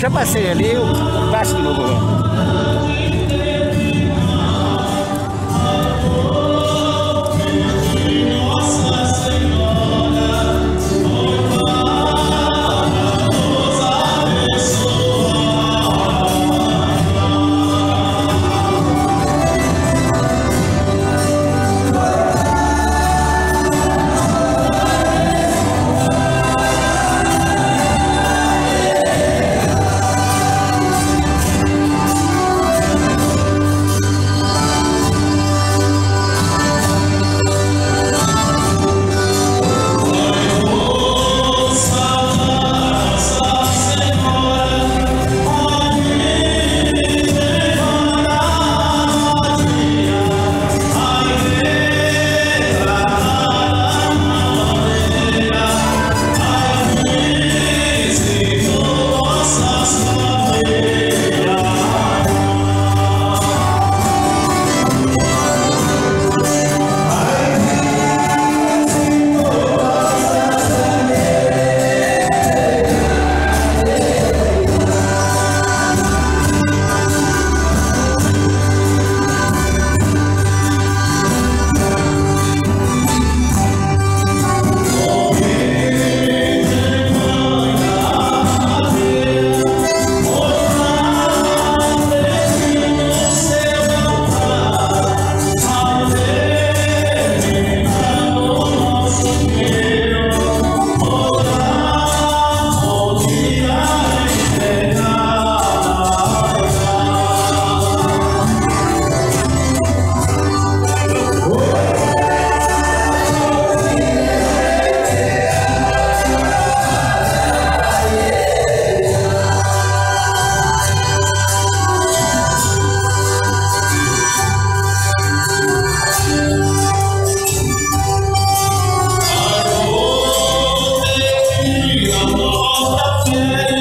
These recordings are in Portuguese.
já passei ali, eu passo de novo.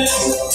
Yes.